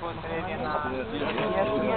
我这边呢。